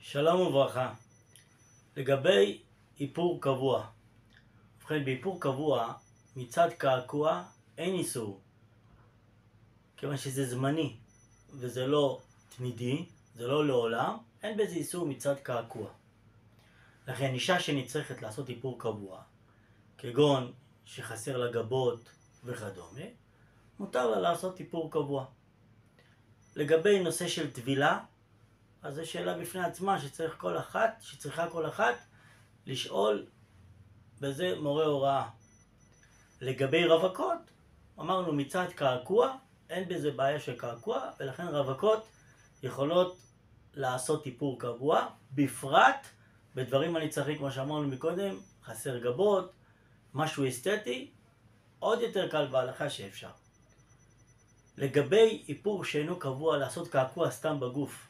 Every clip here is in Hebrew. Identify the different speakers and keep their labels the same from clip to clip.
Speaker 1: שלום וברכה. לגבי איפור קבוע. ובכן, באיפור קבוע, מצד קעקוע אין איסור. כיוון שזה זמני וזה לא תמידי, זה לא לעולם, אין בזה איסור מצד קעקוע. לכן אישה שנצטרכת לעשות איפור קבוע, כגון שחסר לה גבות וכדומה, מותר לה לעשות איפור קבוע. לגבי נושא של טבילה, אז זו שאלה בפני עצמה שצריך כל אחת, שצריכה כל אחת לשאול בזה מורה הוראה. לגבי רווקות, אמרנו מצד קעקוע, אין בזה בעיה של קעקוע, ולכן רווקות יכולות לעשות איפור קבוע, בפרט בדברים הנצרכים, כמו שאמרנו מקודם, חסר גבות, משהו אסתטי, עוד יותר קל בהלכה שאפשר. לגבי איפור שאינו קבוע, לעשות קעקוע סתם בגוף,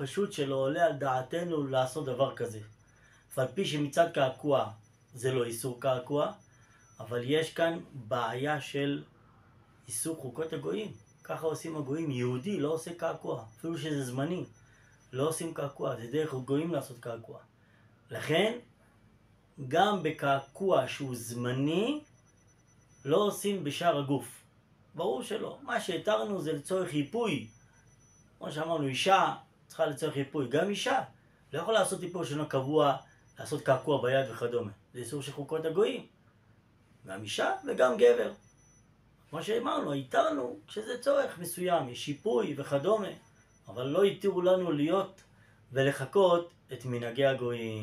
Speaker 1: פשוט שלא עולה על דעתנו לעשות דבר כזה. אף על פי שמצד קעקוע זה לא איסור קעקוע, אבל יש כאן בעיה של איסור חוקות הגויים. ככה עושים הגויים. יהודי לא עושה קעקוע, אפילו שזה זמני. לא עושים קעקוע, זה דרך הגויים לעשות קעקוע. לכן, גם בקעקוע שהוא זמני, לא עושים בשאר הגוף. ברור שלא. מה שהתרנו זה לצורך ייפוי. כמו שאמרנו, אישה צריכה לצורך ייפוי. גם אישה לא יכולה לעשות ייפוי שאינו קבוע, לעשות קעקוע ביד וכדומה. זה איסור של חוקות הגויים. גם אישה וגם גבר. כמו שאמרנו, התרנו כשזה צורך מסוים, יש שיפוי וכדומה, אבל לא התירו לנו להיות ולחכות את מנהגי הגויים.